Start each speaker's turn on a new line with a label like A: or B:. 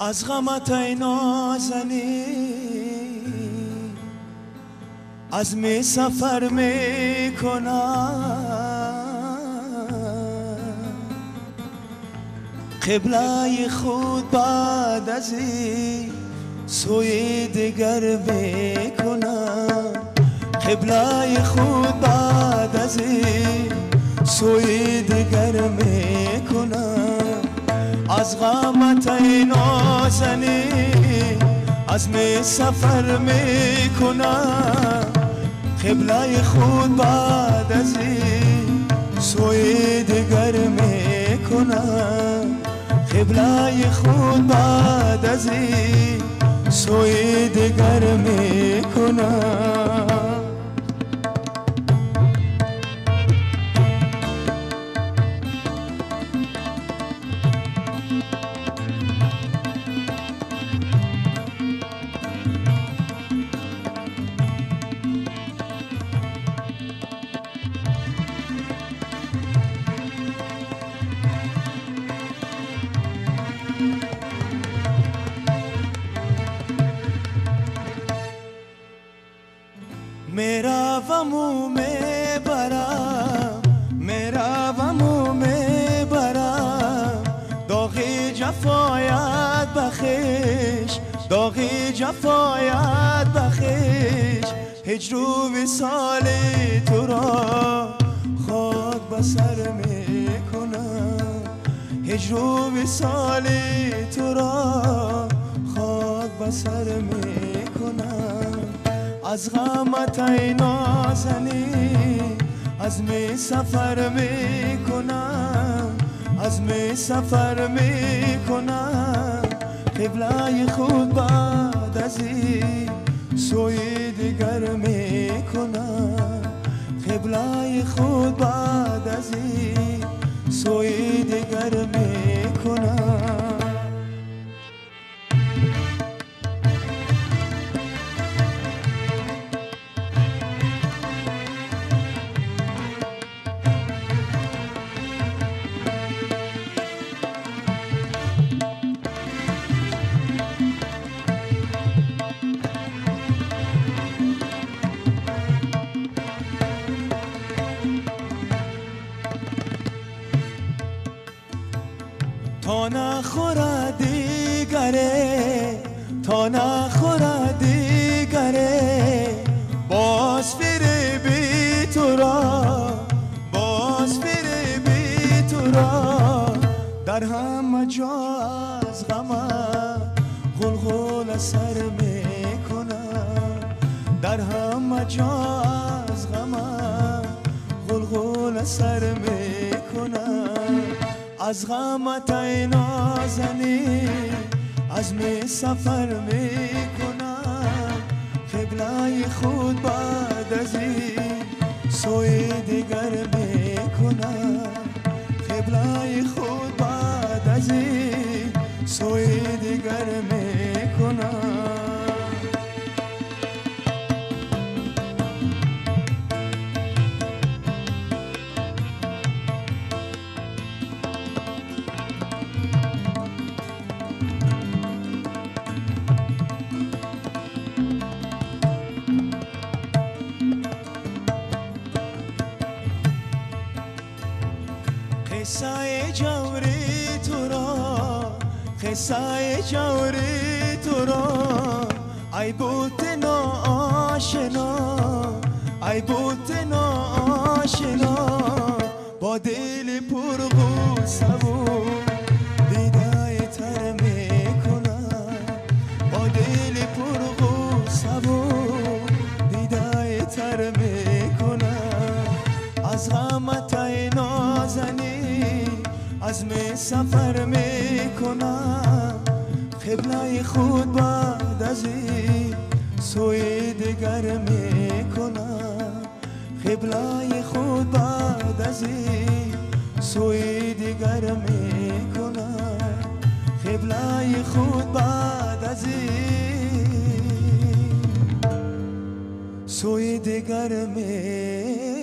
A: از غمت ای نازنی از می سفر می قبله خود بعد از سوی دیگر می کنم. قبله خود بعد از سوی دیگر می کنم. از غمت ای نازنی از می سفر می کنم. قبله خود بعد از این سوی دیگر می کنم. قبله خود بعد از این سوی دیگر می می‌روم و می‌برم می‌روم و می‌برم داغی جفایت بخش داغی جفایت بخش. هجر و وصال تو را خاک بسر می‌کنم. هجر و وصال تو را خاک بسر می‌کنم. از غمت ای نازنی از می سفر می کنم از می سفر می کنم. قبله خود بعد از این سوی دیگر می کنم. نخورد دیگره تا نخورد دیگره. باز فیر بی تو را باز فیر بی تو را. در همه جا از غم غلغل سر می کنم در همه جا از غم غلغل سر می از غمت ای نازنی از می سفر می کنم. قبله خود بعد از این سوی دیگر قصه جوری تو را قصه جوری تو را. ای بوت ناشنا ای بوت ناشنا با دل پر غصه و دیده سفر می کنم قبله خود بعد از این سوی دیگر می کنم قبله خود بعد از این سوی دیگر می کنم قبله خود بعد از این سوی دیگر می